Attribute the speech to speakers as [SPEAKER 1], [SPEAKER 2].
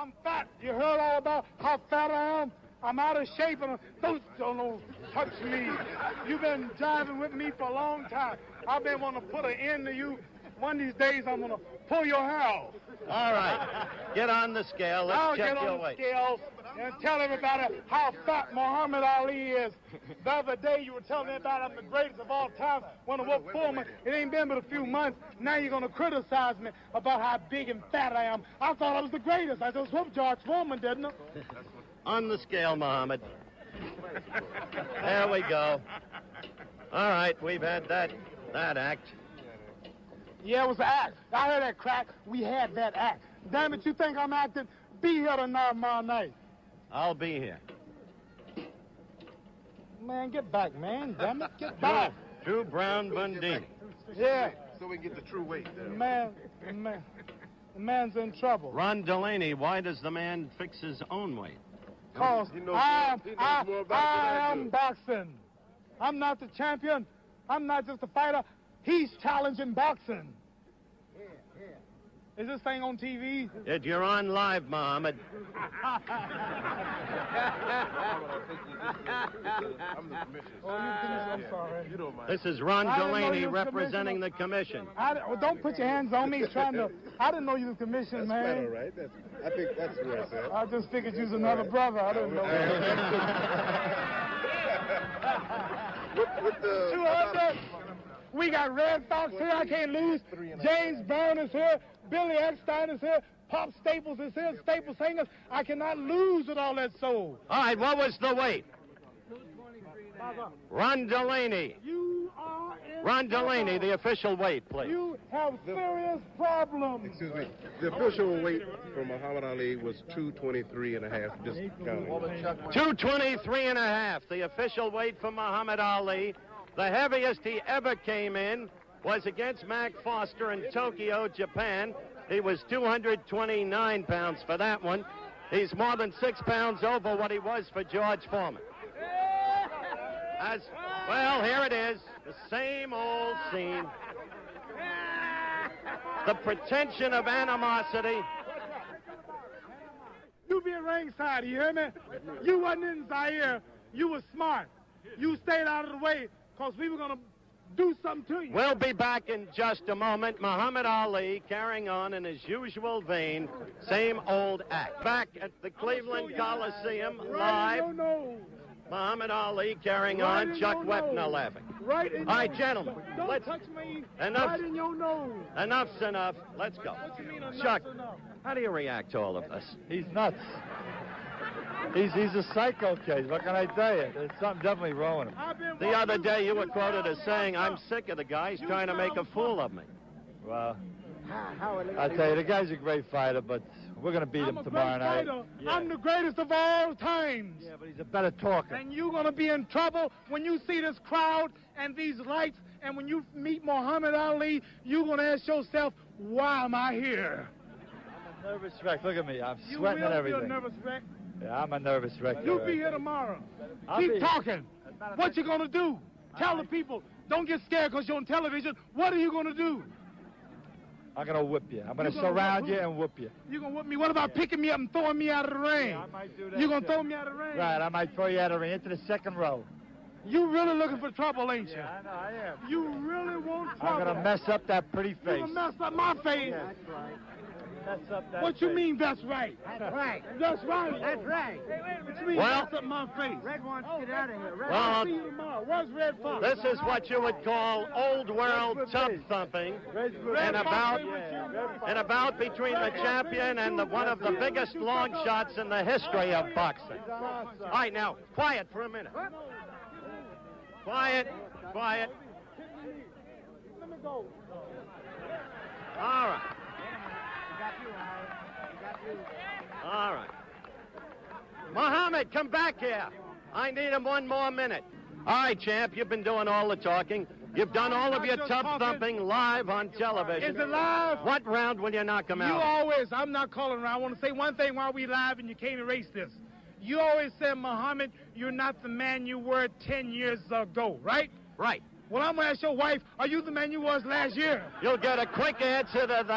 [SPEAKER 1] I'm fat. You heard all about how fat I am? I'm out of shape and don't, don't touch me. You've been driving with me for a long time. I've been wanting to put an end to you. One of these days I'm going to pull your hair out.
[SPEAKER 2] All right. Get on the scale. Let's
[SPEAKER 1] I'll
[SPEAKER 2] check
[SPEAKER 1] get
[SPEAKER 2] your
[SPEAKER 1] the
[SPEAKER 2] weight.
[SPEAKER 1] scales and tell everybody how fat Muhammad Ali is. The other day you were telling me about I'm the greatest of all time. When I worked for me, it ain't been but a few months. Now you're going to criticize me about how big and fat I am. I thought I was the greatest. I just whooped George Foreman, didn't I?
[SPEAKER 2] On the scale, Muhammad. There we go. All right, we've had that that act.
[SPEAKER 1] Yeah, it was an act. I heard that crack. We had that act. Damn it, you think I'm acting? Be here tonight, tomorrow night.
[SPEAKER 2] I'll be here.
[SPEAKER 1] Man, get back, man. Damn it, get back.
[SPEAKER 2] Drew Brown Bundini.
[SPEAKER 1] Yeah,
[SPEAKER 3] So we can get the true weight.
[SPEAKER 1] man, man. The man's in trouble.
[SPEAKER 2] Ron Delaney, why does the man fix his own weight?
[SPEAKER 1] Cause
[SPEAKER 3] He knows
[SPEAKER 1] I
[SPEAKER 3] more-
[SPEAKER 1] am,
[SPEAKER 3] he knows
[SPEAKER 1] I,
[SPEAKER 3] more about it than I
[SPEAKER 1] I
[SPEAKER 3] do.
[SPEAKER 1] am boxing. I'm not the champion. I'm not just a fighter. He's challenging boxing. Is this thing on TV?
[SPEAKER 2] It, you're on live, Muhammad.
[SPEAKER 3] I'm the commissioner.
[SPEAKER 1] Oh, you finish, I'm sorry.
[SPEAKER 3] You don't mind.
[SPEAKER 2] This is Ron
[SPEAKER 1] I
[SPEAKER 2] Delaney representing the commission.
[SPEAKER 1] I, well, don't put your hands on me trying to. I didn't know you was commissioned,
[SPEAKER 3] That's quite all
[SPEAKER 1] man.
[SPEAKER 3] right. That's, I think that's where it's at.
[SPEAKER 1] I just figured you was another brother. I didn't know.
[SPEAKER 3] With, with the,
[SPEAKER 1] 200. We got Redd Foxx here. I can't lose. James Brown is here. Billy Eckstine is here. Pop Staples is here. Staples Singers. I cannot lose with all that soul.
[SPEAKER 2] All right, what was the weight? Ron Delaney.
[SPEAKER 1] You are in
[SPEAKER 2] Ron Delaney,
[SPEAKER 1] trouble.
[SPEAKER 2] the official weight, please.
[SPEAKER 1] You have serious problems.
[SPEAKER 3] excuse me, the official weight for Muhammad Ali was 223 and a half, just counting.
[SPEAKER 2] 223 and a half, the official weight for Muhammad Ali. The heaviest he ever came in was against Mac Foster in Tokyo, Japan. He was 229 pounds for that one. He's more than six pounds over what he was for George Foreman. As well, here it is, the same old scene. The pretension of animosity.
[SPEAKER 1] You be ringside, you hear me? You wasn't in Zaire. You was smart. You stayed out of the way because we were going to do something to you.
[SPEAKER 2] We'll be back in just a moment. Muhammad Ali carrying on in his usual vein, same old act. Back at the Cleveland Coliseum,
[SPEAKER 1] Right in
[SPEAKER 2] live.
[SPEAKER 1] your nose.
[SPEAKER 2] Muhammad Ali carrying
[SPEAKER 1] Right
[SPEAKER 2] on,
[SPEAKER 1] in
[SPEAKER 2] Chuck
[SPEAKER 1] your
[SPEAKER 2] Wepner
[SPEAKER 1] nose.
[SPEAKER 2] laughing.
[SPEAKER 1] Right in
[SPEAKER 2] All right, gentlemen,
[SPEAKER 1] Don't
[SPEAKER 2] let's-
[SPEAKER 1] touch me.
[SPEAKER 2] Enough.
[SPEAKER 1] Right in your nose.
[SPEAKER 2] Enough's enough. Let's go.
[SPEAKER 1] What you mean
[SPEAKER 2] Chuck,
[SPEAKER 1] enough?
[SPEAKER 2] how do you react to all of this?
[SPEAKER 4] He's nuts. He's he's a psycho case. What can I tell you? There's something definitely wrong with him.
[SPEAKER 2] The other day you were quoted as saying, I'm sick of the guy.
[SPEAKER 1] He's
[SPEAKER 2] trying to make a fool of me.
[SPEAKER 4] Well, I tell you, the guy's a great fighter, but we're gonna beat
[SPEAKER 1] I'm
[SPEAKER 4] him
[SPEAKER 1] a
[SPEAKER 4] tomorrow
[SPEAKER 1] great
[SPEAKER 4] night.
[SPEAKER 1] fighter.
[SPEAKER 4] Yeah.
[SPEAKER 1] I'm the greatest of all times.
[SPEAKER 4] yeah, but he's a better talker.
[SPEAKER 1] And you're going to be in trouble when you see this crowd and these lights. And when you meet Muhammad Ali, you're going to ask yourself, why am I here?
[SPEAKER 4] I'm a nervous wreck. Look at me. I'm sweating
[SPEAKER 1] You
[SPEAKER 4] sweating
[SPEAKER 1] will
[SPEAKER 4] and
[SPEAKER 1] be a nervous wreck.
[SPEAKER 4] Yeah, I'm a nervous wreck.
[SPEAKER 1] You'll be here tomorrow.
[SPEAKER 4] I'll
[SPEAKER 1] Keep talking.
[SPEAKER 4] As a matter of
[SPEAKER 1] What you going to do? Tell the people. Don't get scared because you're on television. What are you going to do?
[SPEAKER 4] I'm gonna whip you. I'm gonna
[SPEAKER 1] gonna
[SPEAKER 4] surround you and whip you.
[SPEAKER 1] You going to whip me? What about picking me up and throwing me out of the ring?
[SPEAKER 4] I might do that.
[SPEAKER 1] you going to
[SPEAKER 4] too.
[SPEAKER 1] throw me out of the ring?
[SPEAKER 4] Right, I might throw you out of the ring into the second row.
[SPEAKER 1] You really looking for trouble, ain't you?
[SPEAKER 4] Yeah, I know, I am.
[SPEAKER 1] You really want trouble.
[SPEAKER 4] I'm gonna mess up that pretty face.
[SPEAKER 1] You're gonna mess up my face.
[SPEAKER 4] Mess up that
[SPEAKER 1] What you
[SPEAKER 4] face.
[SPEAKER 1] mean that's right?
[SPEAKER 5] That's right.
[SPEAKER 1] That's right.
[SPEAKER 5] That's right.
[SPEAKER 1] What you mean
[SPEAKER 2] Well-
[SPEAKER 1] mess up my face?
[SPEAKER 5] Redd wants to get oh, out of here. Redd
[SPEAKER 2] Well,
[SPEAKER 1] see you tomorrow. Where's Redd Foxx?
[SPEAKER 2] This is what you would call old world tub thumping. And about
[SPEAKER 1] Fox with you.
[SPEAKER 2] and about between the champion and the one of the biggest long shots in the history of boxing. All right, now quiet for a minute. Quiet, quiet.
[SPEAKER 1] Let me go.
[SPEAKER 2] All right. All right. Muhammad, come back here. I need him one more minute. All right, champ, you've been doing all the talking. You've done all of your tub thumping live on television.
[SPEAKER 1] Is it live?
[SPEAKER 2] What round will you knock him out?
[SPEAKER 1] You always, I'm not calling around. I want to say one thing while we live and you can't erase this. You always said, Muhammad, you're not the man you were 10 years ago, right?
[SPEAKER 2] Right.
[SPEAKER 1] Well, I'm going to ask your wife, are you the man you was last year?
[SPEAKER 2] You'll get a quick answer to that.